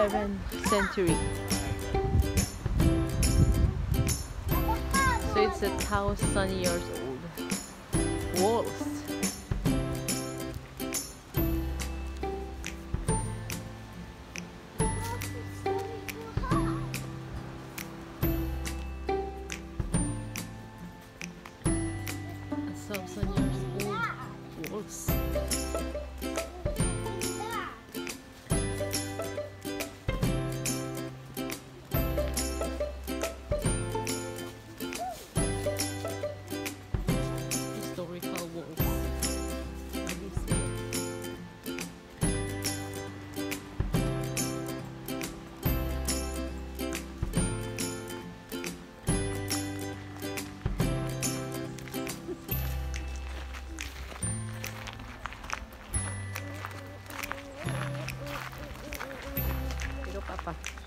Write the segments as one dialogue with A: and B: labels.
A: 11th century. So it's a thousand years old. Walls. Papa.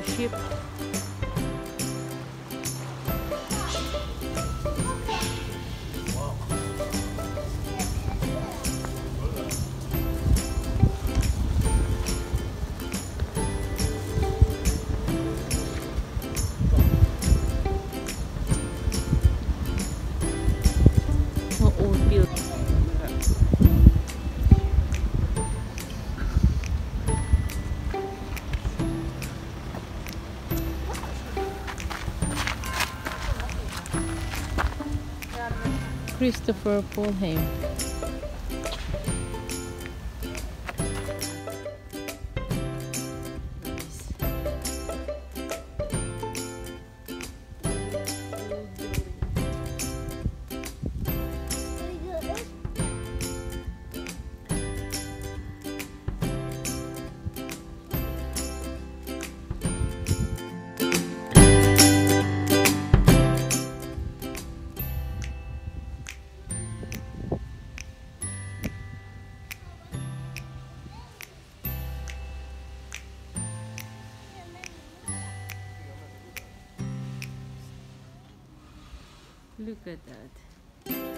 A: Cruise ship. Mga old. Christopher Fulham. Look at that.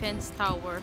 A: Defense tower